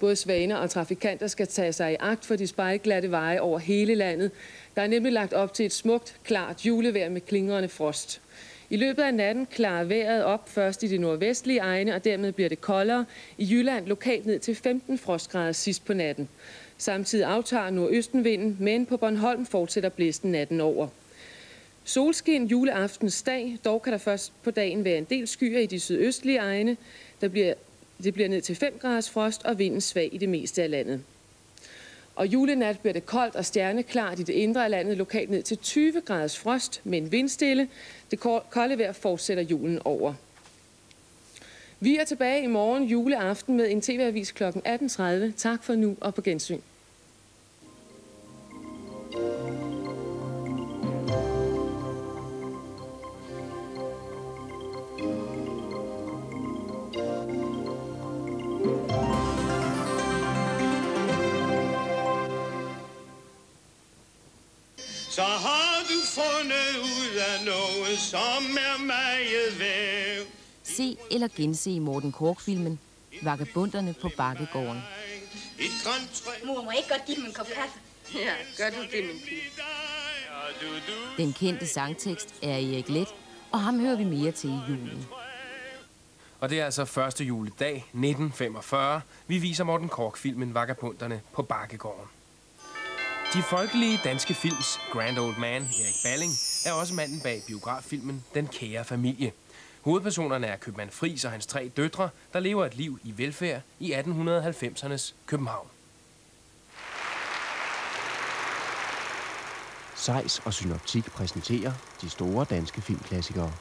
Både svaner og trafikanter skal tage sig i agt for de spejlglatte veje over hele landet. Der er nemlig lagt op til et smukt, klart julevejr med klingrende frost. I løbet af natten klarer vejret op først i de nordvestlige egne, og dermed bliver det koldere. I Jylland lokalt ned til 15 frostgrader sidst på natten. Samtidig aftager nordøstenvinden, men på Bornholm fortsætter blæsten natten over. Solskin juleaftens dag, dog kan der først på dagen være en del skyer i de sydøstlige egne. Der bliver, det bliver ned til 5 graders frost og vinden svag i det meste af landet. Og julenat bliver det koldt og stjerneklart i det indre af landet, lokalt ned til 20 graders frost, men vindstille. Det kolde vejr fortsætter julen over. Vi er tilbage i morgen juleaften med en tv-avis kl. 18.30. Tak for nu og på gensyn. Så har du fundet ud af noget, som er meget værd. Se eller gense Morten Kork-filmen Vagabunderne på Bakkegården. Et grønt træ. Mor, må ikke godt give dem en kop kaffe? Ja, gør du det, min pige. Den kendte sangtekst er Erik Let, og ham hører vi mere til i julen. Og det er altså første juledag 1945. Vi viser Morten Kork-filmen Vagabunderne på Bakkegården. De folkelige danske films Grand Old Man, Erik Balling, er også manden bag biograffilmen Den Kære Familie. Hovedpersonerne er købmand Fris og hans tre døtre, der lever et liv i velfærd i 1890'ernes København. Sejs og Synoptik præsenterer de store danske filmklassikere.